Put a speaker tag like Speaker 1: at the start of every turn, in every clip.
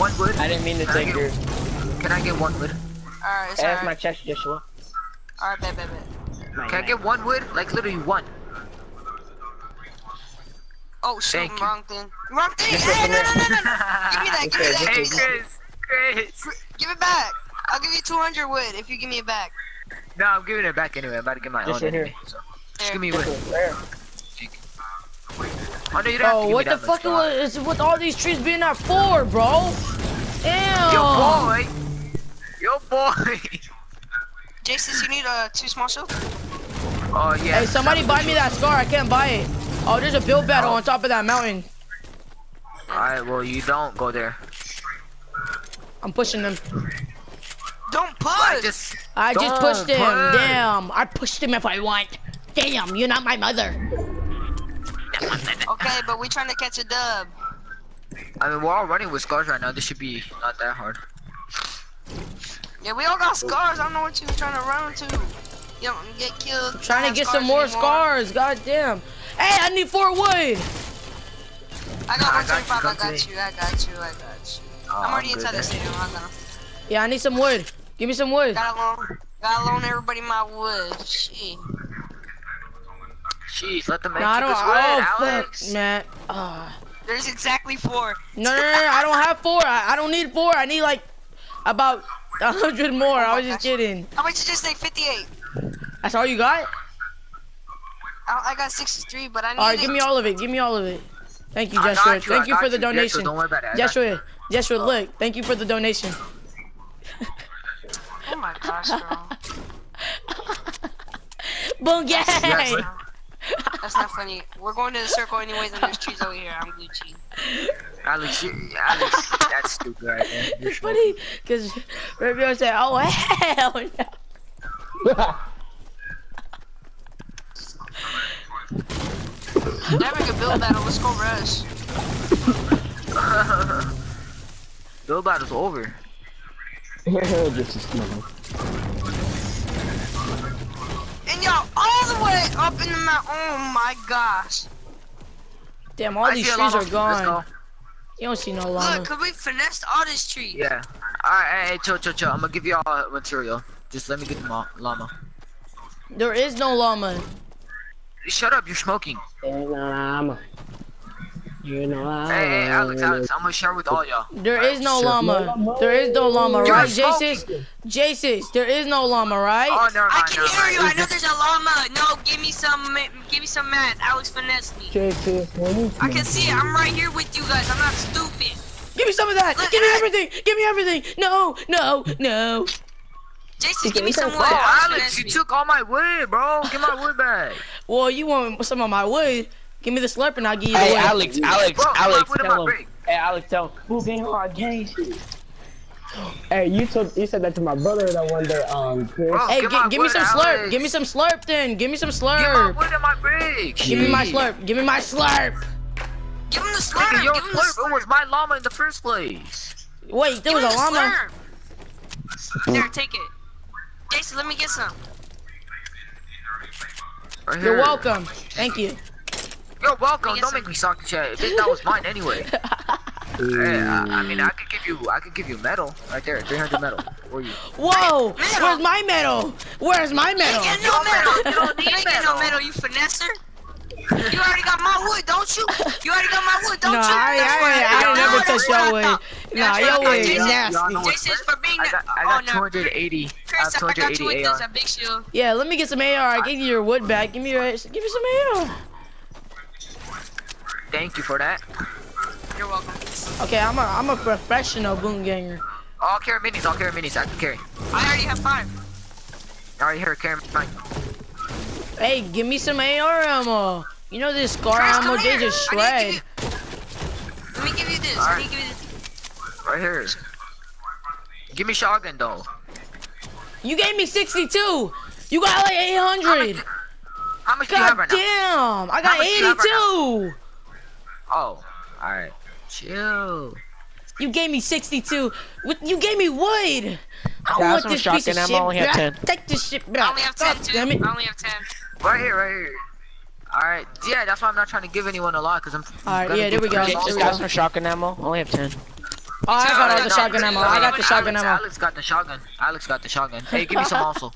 Speaker 1: one wood?
Speaker 2: I didn't mean to
Speaker 1: Can
Speaker 2: take
Speaker 1: get-
Speaker 2: yours.
Speaker 1: Can I get one wood?
Speaker 3: Alright, it's
Speaker 2: Hey, that's my
Speaker 3: alright.
Speaker 2: chest, Joshua.
Speaker 3: Alright, bet, bet, bet.
Speaker 1: Can I get one wood? Like literally one.
Speaker 3: Oh, shoot,
Speaker 1: Thank you.
Speaker 3: wrong thing. Wrong thing!
Speaker 2: Just
Speaker 3: Hey, no, no, no, no, no! Give me that, give me that,
Speaker 1: hey
Speaker 3: give me that.
Speaker 1: Chris, Chris.
Speaker 3: Give it back. I'll give you 200 wood if you give me it back.
Speaker 1: No, I'm giving it back anyway. I'm about to get my
Speaker 2: Just
Speaker 1: own anyway. So. Just
Speaker 3: There.
Speaker 1: give me wood.
Speaker 2: Where?
Speaker 1: Oh no, you don't have to
Speaker 4: Bro, what the fuck
Speaker 1: much,
Speaker 4: is with all these trees being at four, bro? Damn.
Speaker 1: Yo, boy. Yo, boy.
Speaker 3: Jason, you need a two small shield?
Speaker 1: Oh yeah.
Speaker 4: Hey, somebody buy me that scar. I can't buy it. Oh, there's a build battle oh. on top of that mountain.
Speaker 1: Alright, well you don't go there.
Speaker 4: I'm pushing them.
Speaker 3: Don't
Speaker 1: I
Speaker 3: push!
Speaker 1: just.
Speaker 4: I just
Speaker 1: Don't
Speaker 4: pushed him. Damn. I pushed him if I want. Damn, you're not my mother.
Speaker 3: Okay, but we're trying to catch a dub.
Speaker 1: I mean, we're all running with scars right now. This should be not that hard.
Speaker 3: Yeah, we all got scars. I don't know what you're trying to run to. You don't get killed.
Speaker 4: Trying to get some more
Speaker 3: anymore.
Speaker 4: scars. God damn. Hey, I need four wood.
Speaker 3: I got
Speaker 1: I got you,
Speaker 3: 125. I got you. I got you. I got you.
Speaker 1: Oh,
Speaker 3: I'm already
Speaker 1: good
Speaker 3: inside the
Speaker 1: then.
Speaker 3: stadium. I'm.
Speaker 4: Yeah, I need some wood. Give me some wood.
Speaker 3: Gotta loan. Gotta loan everybody my wood. Shit.
Speaker 1: Jeez, let them make
Speaker 4: No, I don't. Oh,
Speaker 1: Alex.
Speaker 4: fuck, man. Ah.
Speaker 3: There's exactly four.
Speaker 4: No, no, no, no, I don't have four. I, I don't need four. I need like about a hundred more. I was just kidding.
Speaker 3: How much you just take 58?
Speaker 4: That's all you got?
Speaker 3: I, I got 63, but I need.
Speaker 4: All right, give me all of it. Give me all of it. Thank you, Joshua.
Speaker 1: got you, I
Speaker 4: Thank you
Speaker 1: got
Speaker 4: for the
Speaker 1: you. Joshua,
Speaker 4: donation.
Speaker 1: Don't worry about it. I.
Speaker 4: Joshua, Joshua, look. Thank you for the donation.
Speaker 3: Oh my gosh, bro.
Speaker 4: Boom, yay!
Speaker 1: Yes.
Speaker 3: That's not funny. We're going to the circle anyways, and there's trees over here. I'm Gucci.
Speaker 1: Alex, you, Alex, that's stupid right there. You're
Speaker 4: It's funny because Rabio said, "Oh hell no."
Speaker 3: They're having a build battle. Let's go rush.
Speaker 1: Build battle's over.
Speaker 2: Just a
Speaker 3: up in the mountain. Oh my gosh.
Speaker 4: Damn, all
Speaker 1: I
Speaker 4: these trees are gone.
Speaker 1: go.
Speaker 4: You don't see no llama.
Speaker 3: Look, cause we finessed all this tree.
Speaker 1: Yeah. Alright, hey, hey, chill, chill, chill. I'm gonna give you all material. Just let me get the ma- llama.
Speaker 4: There is no llama.
Speaker 1: Shut up, you're smoking.
Speaker 2: You know I'm. You know I'm.
Speaker 1: Hey, hey, Alex, Alex, I'm gonna share with all y'all.
Speaker 4: There is no
Speaker 1: Shit.
Speaker 4: llama. There is no llama,
Speaker 1: You're
Speaker 4: right,
Speaker 1: smoking.
Speaker 4: Jason? Jason, there is no llama, right?
Speaker 1: Oh, never mind.
Speaker 3: I can
Speaker 1: never
Speaker 3: hear
Speaker 1: mind.
Speaker 3: you. I know there's a llama. No, give me some. Give me some math. Alex finessed me. I can see it. I'm right here with you guys. I'm not stupid.
Speaker 4: Give me some of that.
Speaker 3: Look,
Speaker 4: Give me
Speaker 3: I-
Speaker 4: everything. Give me everything. No, no, no.
Speaker 3: Jason, give me some wood.
Speaker 1: Bro,
Speaker 3: Alex
Speaker 1: Alex, you
Speaker 3: me.
Speaker 1: took all my wood, bro. Get my wood back.
Speaker 4: Well, you want some of my wood? Give me the slurp and I'll give you the
Speaker 2: Hey,
Speaker 4: wood.
Speaker 2: Alex, Alex,
Speaker 1: Bro,
Speaker 2: Alex,
Speaker 1: what am I
Speaker 2: tell him. Hey, Alex, tell him. Moving hard, gang shit. Hey, you told you said that to my brother that one day, um, Chris.
Speaker 1: Bro,
Speaker 4: Hey,
Speaker 1: Give
Speaker 4: gi-
Speaker 1: my
Speaker 4: me
Speaker 1: wood,
Speaker 4: some slurp.
Speaker 1: Alex.
Speaker 4: Give me some slurp then. Give me some
Speaker 1: Get my
Speaker 4: slurp.
Speaker 1: wood in my brick.
Speaker 4: Give me my slurp. Give me my slurp.
Speaker 3: Give him the
Speaker 1: Nigga,
Speaker 3: slurp.
Speaker 1: your
Speaker 3: Give him the
Speaker 1: slurp, it
Speaker 3: slurp.
Speaker 1: was my llama in the first place.
Speaker 4: Wait, there
Speaker 3: Give
Speaker 4: was a
Speaker 3: the
Speaker 4: llama.
Speaker 3: slurp. There, take it. Jason, let me get some.
Speaker 1: Right
Speaker 4: You're welcome. Thank you.
Speaker 1: You're welcome. Don't make me suck the chat. That was mine anyway. Hey, I, I mean, I could give you, I could give you metal right there, 300 metal for you.
Speaker 4: Whoa!
Speaker 3: Metal.
Speaker 4: Where's my medal? Where's my
Speaker 3: You
Speaker 4: medal?
Speaker 3: ain't
Speaker 1: You
Speaker 3: no
Speaker 1: don't
Speaker 3: metal.
Speaker 1: metal. You don't need
Speaker 3: You get no
Speaker 1: metal.
Speaker 3: metal, you finesser. You already got my wood, don't you? You already got my wood, don't
Speaker 4: No,
Speaker 3: you?
Speaker 4: I,
Speaker 3: That's
Speaker 4: I,
Speaker 3: what
Speaker 4: I,
Speaker 1: I
Speaker 4: ain't
Speaker 1: know,
Speaker 4: never
Speaker 1: that's
Speaker 4: touched your
Speaker 3: I
Speaker 4: way.
Speaker 3: thought.
Speaker 4: Nah,
Speaker 3: That's
Speaker 4: your
Speaker 3: what I
Speaker 4: way
Speaker 3: thought.
Speaker 4: is nasty.
Speaker 1: Y'all know
Speaker 3: Jason, for being
Speaker 1: I
Speaker 3: that.
Speaker 1: got, I
Speaker 3: oh
Speaker 1: got
Speaker 3: no,
Speaker 1: 280. I uh, have
Speaker 3: Chris, I got you with
Speaker 1: 280
Speaker 3: this a big shield.
Speaker 4: Yeah, let me get some AR. I gave you your wood back. Give me your, give me some AR.
Speaker 1: Thank you for that.
Speaker 3: You're welcome.
Speaker 4: Okay, I'm a, I'm a professional boom ganger.
Speaker 1: I'll carry minis. I'll carry minis. I can carry.
Speaker 3: I already have five.
Speaker 1: Already here, carry mine.
Speaker 4: Hey, give me some AR ammo. You know this scar
Speaker 3: Chris,
Speaker 4: ammo, they just shred.
Speaker 3: to give you- Let me give you this. Let me give you this.
Speaker 1: Right here. Give me shotgun though.
Speaker 4: You gave me 62. You got like 800.
Speaker 1: How much do you have right now?
Speaker 4: damn. I got
Speaker 1: much do you have right
Speaker 4: 82.
Speaker 1: Oh, all right. Chill.
Speaker 4: You gave me 62. What- You gave me wood. I
Speaker 2: Yeah,
Speaker 4: want
Speaker 2: some
Speaker 4: this piece of
Speaker 2: shotgun
Speaker 4: shit
Speaker 2: ammo, only have 10.
Speaker 4: Take this shit
Speaker 3: I
Speaker 4: back.
Speaker 3: only have ten
Speaker 4: God
Speaker 3: too.
Speaker 4: damn it.
Speaker 3: I only have ten.
Speaker 1: Right here, right here. All right. Yeah, that's why I'm not trying to give anyone a lot, cause I'm.
Speaker 4: All right, yeah, there we go.
Speaker 1: Chris
Speaker 2: Okay,
Speaker 4: There
Speaker 1: all
Speaker 2: just got
Speaker 4: go.
Speaker 2: some shotgun ammo. Only have ten.
Speaker 4: Oh, I got all the shotgun ammo. I got the shotgun ammo.
Speaker 1: Alex got the shotgun. Alex got the shotgun. Hey, give me some also.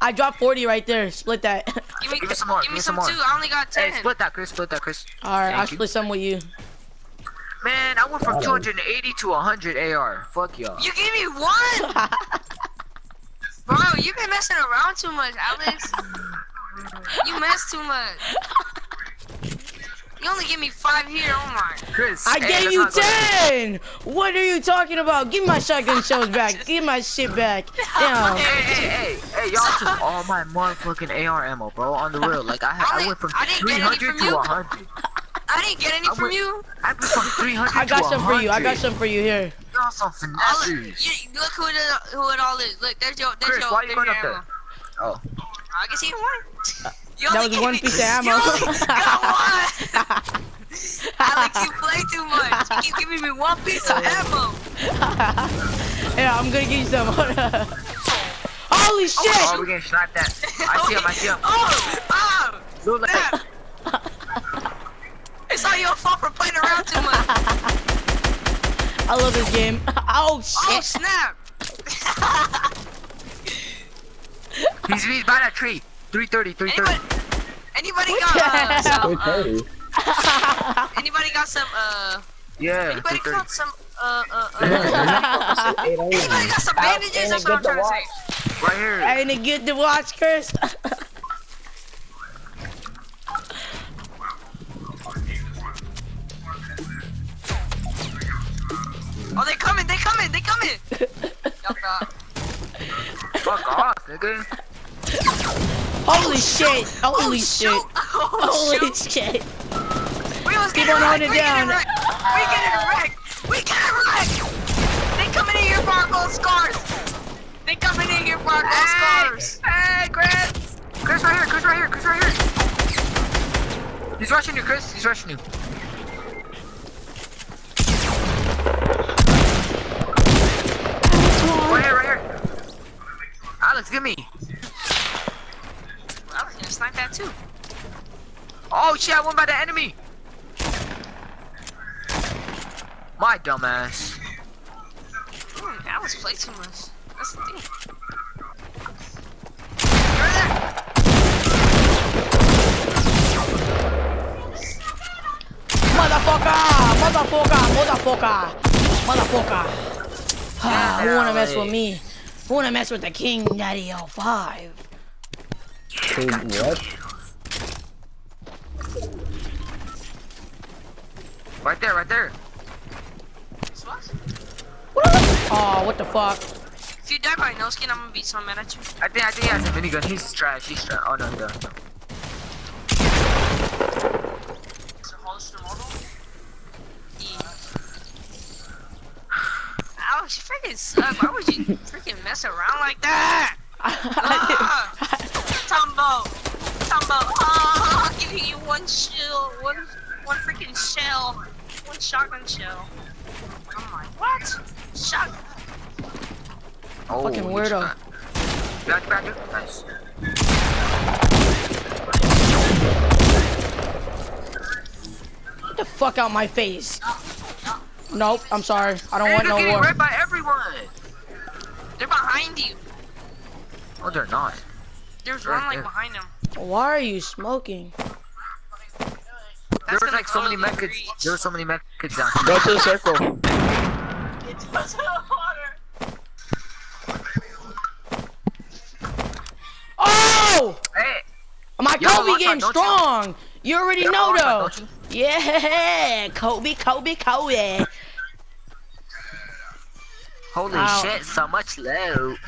Speaker 4: I dropped 40 right there. Split that.
Speaker 3: Give me,
Speaker 1: Give me some more,
Speaker 3: Give me
Speaker 1: give me
Speaker 3: some
Speaker 1: some
Speaker 3: too. I only got ten.
Speaker 1: Hey, split that, Chris. Split that, Chris.
Speaker 4: Alright,
Speaker 1: Thank
Speaker 4: I'll
Speaker 1: you.
Speaker 4: split some with you.
Speaker 1: Man, I went from 280 to 100 AR. Fuck y'all.
Speaker 3: You gave me one. Bro, you've been messing around too much, Alex. You mess too much. You only give me five here. Oh my.
Speaker 1: Chris,
Speaker 4: I
Speaker 1: hey,
Speaker 4: gave you
Speaker 1: not go there.
Speaker 4: 10! What are you talking about? Give my shotgun shells back. Give my shit back. Damn.
Speaker 1: Hey, hey, hey, hey, y'all took all my motherfucking AR ammo, bro, on the real. Like, I, had, I
Speaker 3: Only-
Speaker 1: went from
Speaker 3: I didn't get any
Speaker 1: 300
Speaker 3: from
Speaker 1: to
Speaker 3: you.
Speaker 1: 100.
Speaker 3: I didn't get any
Speaker 1: I
Speaker 3: from
Speaker 1: went-
Speaker 3: you.
Speaker 1: I went from 300
Speaker 4: I got
Speaker 1: to
Speaker 4: some for you. I got some for you here.
Speaker 1: Y'all some
Speaker 3: All of,
Speaker 1: finesses.
Speaker 3: you, look who it, who it all is. Look, there's your, there's
Speaker 1: Chris,
Speaker 3: your,
Speaker 1: why you
Speaker 3: there's
Speaker 1: going
Speaker 3: your
Speaker 1: up there?
Speaker 3: ammo.
Speaker 1: Oh.
Speaker 3: I can see one. You
Speaker 4: That was one
Speaker 3: me-
Speaker 4: piece of ammo.
Speaker 3: You only got one. Alex, you play too much. You keep giving me one piece of ammo.
Speaker 4: Yeah, I'm gonna give you some. Holy oh, shit!
Speaker 1: Oh, oh we getting sniped at. I see him, I see him.
Speaker 3: Oh, oh, oh
Speaker 1: Look like,
Speaker 3: snap. It's all your fault for playing around too much.
Speaker 4: I love this game. Oh shit!
Speaker 3: Oh, snap.
Speaker 1: he's, he's by that tree. 330, 330.
Speaker 3: Anybody, anybody got uh, some, uh,
Speaker 2: 330.
Speaker 3: anybody got some, uh,
Speaker 1: Yeah,
Speaker 3: anybody got some, uh, uh, uh, anybody got some
Speaker 2: Out
Speaker 3: bandages? That's what I'm trying to say.
Speaker 1: Right here.
Speaker 4: Ain't it good to watch, Chris?
Speaker 3: Oh, they coming, they coming, they coming. Yup,
Speaker 1: Fuck off, nigga.
Speaker 4: Holy shit! Holy
Speaker 3: oh,
Speaker 4: shit!
Speaker 3: Oh,
Speaker 4: Holy
Speaker 3: shoot.
Speaker 4: shit!
Speaker 3: Oh, we was
Speaker 4: Keep on holding
Speaker 3: We
Speaker 4: down.
Speaker 3: getting wrecked. We getting wrecked. We getting wrecked. They coming in here for our gold scars. They coming in here for our gold scars.
Speaker 1: Hey, Chris. Chris right here, Chris right here, Chris right here. He's rushing you, Chris. He's rushing you. Right here, right here. Alex, give me.
Speaker 3: I was gonna snipe that too.
Speaker 1: Oh shit, I went by the enemy. My dumbass.
Speaker 3: Hmm, Alex play too much. That's the thing. You're there.
Speaker 4: Motherfucker! Motherfucker! Motherfucker! Motherfucker! Ah, who wanna mess with me? Who wanna mess with the King Daddy 05?
Speaker 2: Dude, what?
Speaker 1: Right there, right there.
Speaker 3: What?
Speaker 4: Oh, what the fuck?
Speaker 3: If you die by no skin, I'm gonna be so mad at you.
Speaker 1: I think I think he has a minigun. He's trash. He's trash. Oh no, he doesn't.
Speaker 3: So hold the model. Yeah. Alex, you freaking suck. Why would you freaking mess around like that? Ah! Tumbo! Tumbo! Ah! I'm giving you one shell, one, one freaking shell, one shotgun shell. I'm like, what? Shot.
Speaker 1: Oh,
Speaker 4: Fucking weirdo.
Speaker 1: Back, back, back. Nice.
Speaker 4: Get the fuck out my face. Nope, I'm sorry. I don't
Speaker 1: Hey,
Speaker 4: want
Speaker 1: they're
Speaker 4: no
Speaker 1: getting
Speaker 4: war.
Speaker 1: right by everyone.
Speaker 3: They're behind you.
Speaker 1: Oh, they're not.
Speaker 3: There's
Speaker 1: Right
Speaker 3: one like
Speaker 1: there.
Speaker 3: behind them.
Speaker 4: Why are you smoking?
Speaker 1: There
Speaker 3: That's
Speaker 1: was like so many
Speaker 3: totally
Speaker 1: mechas.
Speaker 3: reach.
Speaker 1: There were so many mechas down here.
Speaker 2: Go to the circle.
Speaker 3: It doesn't matter.
Speaker 4: Oh!
Speaker 1: Hey,
Speaker 4: My
Speaker 1: Y'all
Speaker 4: Kobe
Speaker 1: watch
Speaker 4: game
Speaker 1: out, don't you?
Speaker 4: strong. You already
Speaker 1: y'all
Speaker 4: know
Speaker 1: watch out,
Speaker 4: though. Yeah, Kobe, Kobe, Kobe.
Speaker 1: Holy
Speaker 4: Ow.
Speaker 1: shit, so much loot.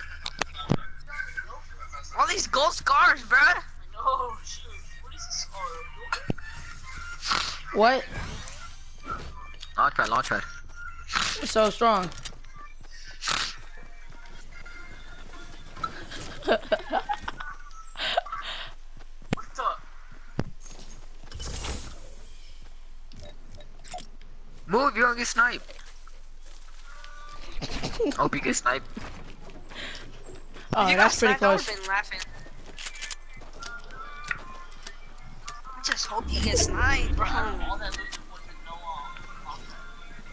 Speaker 3: All these gold scars, bruh. No, shoot. What?
Speaker 1: Launch pad, launch pad.
Speaker 4: It's so strong.
Speaker 3: What's up?
Speaker 1: Move, you don't get sniped. Hope you get sniped.
Speaker 4: Oh,
Speaker 3: you
Speaker 4: that's pretty
Speaker 3: sniped, I
Speaker 4: close.
Speaker 3: Just hope you get sniped, bro. Uh,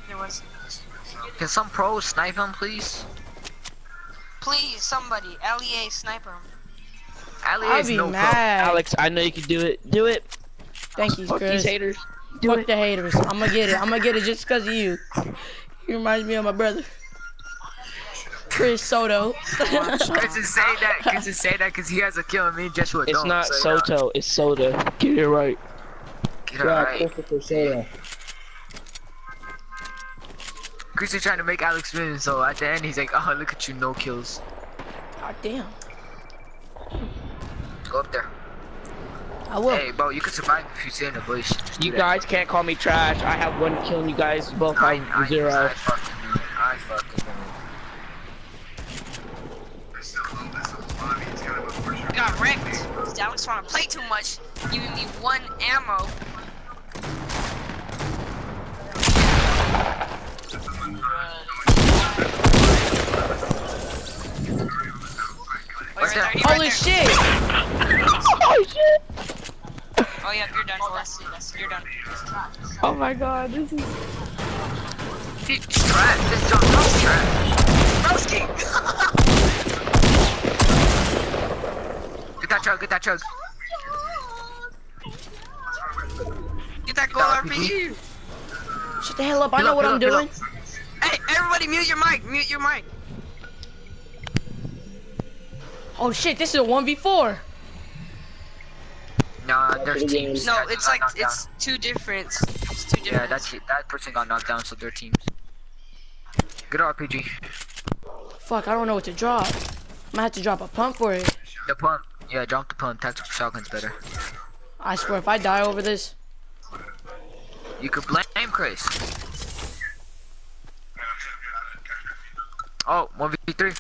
Speaker 3: there was.
Speaker 1: Can some pro snipe him, please?
Speaker 3: Please, somebody, LEA sniper him.
Speaker 1: Ali
Speaker 4: I'd
Speaker 1: is
Speaker 4: be
Speaker 1: no pro.
Speaker 4: mad.
Speaker 5: Alex, I know you can do it. Do it.
Speaker 4: Thank you,
Speaker 5: Fuck
Speaker 4: Chris.
Speaker 5: these haters. Do
Speaker 4: Fuck
Speaker 5: it.
Speaker 4: the haters. I'm gonna get it. I'm gonna get it just because of you. You reminds me of my brother. Chris Soto.
Speaker 1: Chris is saying that. Chris is saying that because he has a kill and me and Joshua
Speaker 5: It's
Speaker 1: don't.
Speaker 5: not
Speaker 1: so, yeah.
Speaker 5: Soto. It's Soda. Get it right.
Speaker 1: Get it
Speaker 2: Yeah,
Speaker 1: right.
Speaker 2: Christopher Soto.
Speaker 1: Chris is trying to make Alex win, so at the end he's like, "Oh, look at you, no kills.
Speaker 4: God damn.
Speaker 1: Go up there.
Speaker 4: I will.
Speaker 1: Hey, bro, you can survive if you stay in the bush. Just do
Speaker 5: You
Speaker 1: that.
Speaker 5: guys can't call me trash. I have one kill and you guys both
Speaker 1: I,
Speaker 5: have
Speaker 1: I,
Speaker 5: zero.
Speaker 1: I fucking knew it. I
Speaker 3: Alex trying to play too much, giving me one ammo. Right there,
Speaker 4: Holy
Speaker 3: there.
Speaker 4: shit!
Speaker 5: Oh shit!
Speaker 3: Oh yeah, you're done for. You're done.
Speaker 5: Oh my god, this is.
Speaker 1: He's trash. This John John's trash. Get that chug, get that chug.
Speaker 3: Get that gold RPG.
Speaker 4: Shut the hell up. I know what I'm doing.
Speaker 3: Hey, everybody mute your mic. Mute your mic.
Speaker 4: Oh shit, this is a 1v4.
Speaker 1: Nah, there's
Speaker 2: That's
Speaker 1: teams.
Speaker 3: No, it's like it's two different. It's two different.
Speaker 1: Yeah, that's it. That person got knocked down, so they're teams. Good RPG.
Speaker 4: Fuck, I don't know what to drop. I'm gonna have to drop a pump for it.
Speaker 1: The pump. Yeah, drop the pump. Tactical shotgun's better.
Speaker 4: I swear, if I die over this,
Speaker 1: You could blame Chris. Oh, 1v3.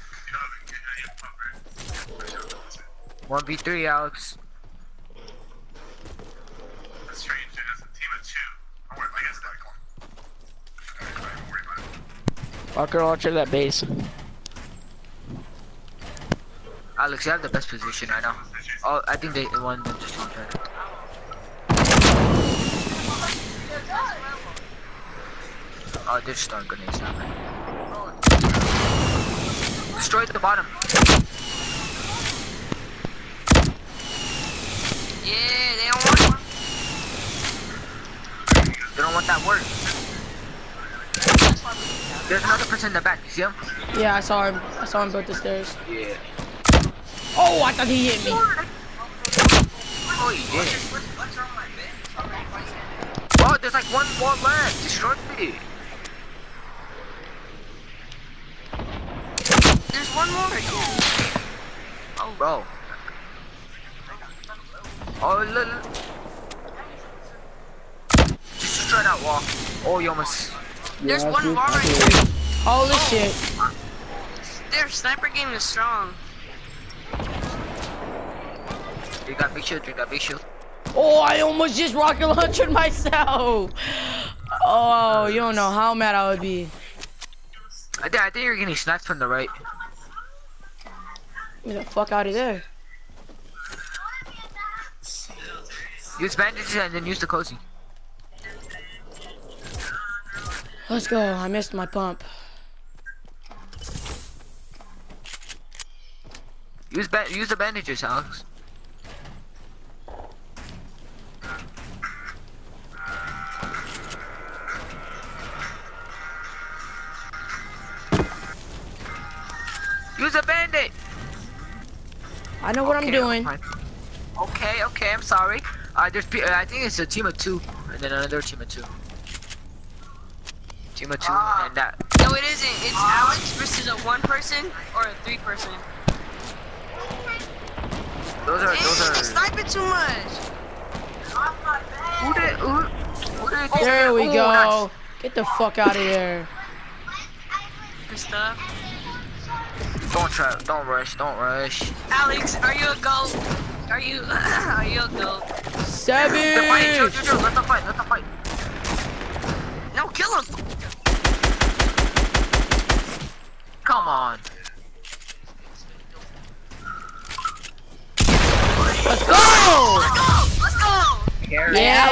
Speaker 1: 1v3, Alex.
Speaker 5: Rocket launcher that base.
Speaker 1: Alex, you have the best position right now. Oh, I think they won them just one turn. Oh, they're just throwing grenades now. Destroy the bottom.
Speaker 3: Yeah, they don't want.
Speaker 1: They don't want that word. There's another person in the back. You see him?
Speaker 4: yeah, I saw him. I saw him go up the stairs.
Speaker 1: Yeah.
Speaker 4: Oh, I thought he hit me.
Speaker 1: Oh, he did. Oh, there's like one more left. Destroy it.
Speaker 3: There's one more.
Speaker 1: Oh, bro. Oh, look. look. Just destroy that wall. Oh, you almost.
Speaker 3: There's
Speaker 2: Yeah,
Speaker 3: one
Speaker 2: dude,
Speaker 3: more
Speaker 2: I
Speaker 3: right
Speaker 2: can-
Speaker 3: there.
Speaker 4: Holy shit.
Speaker 3: Their sniper game is strong.
Speaker 1: You got big shield. You got big shield.
Speaker 4: Oh, I almost just rocket launched myself. Oh, you don't know how mad I would be.
Speaker 1: I think, I think you're getting sniped from the right.
Speaker 4: Get the fuck out of there.
Speaker 1: Use bandages and then use the cozy.
Speaker 4: Let's go. I missed my pump.
Speaker 1: Use ba use the bandages, Alex.
Speaker 4: I know what I'm
Speaker 1: Okay,
Speaker 4: doing.
Speaker 1: fine. Okay, okay, I'm sorry. Uh, there's, pe- I think it's a team of two, and then another team of two. Team of two, and that.
Speaker 3: No, it isn't. It's Alex versus a one person or a three person.
Speaker 1: Those are,
Speaker 3: Dang,
Speaker 1: those are.
Speaker 3: sniping too much.
Speaker 1: Who did, who, who did they
Speaker 4: There we
Speaker 1: oh,
Speaker 4: go.
Speaker 1: nice.
Speaker 4: Get the fuck out of here.
Speaker 3: Good stuff.
Speaker 1: Don't try, don't rush, don't rush.
Speaker 3: Alex, are you a goat? Are you? are you a goat?
Speaker 1: They're fighting, chill,
Speaker 4: Savage.
Speaker 1: chill, chill. Let them fight, let them fight.
Speaker 3: No, kill him.
Speaker 1: Come on.
Speaker 4: Let's go.
Speaker 3: Let's go. Let's go.
Speaker 1: Carry.
Speaker 4: Yeah,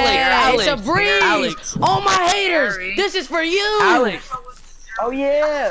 Speaker 5: Alex,
Speaker 4: it's a breeze.
Speaker 5: Alex.
Speaker 4: All my haters,
Speaker 1: Harry.
Speaker 4: this is for you.
Speaker 5: Alex, Oh yeah.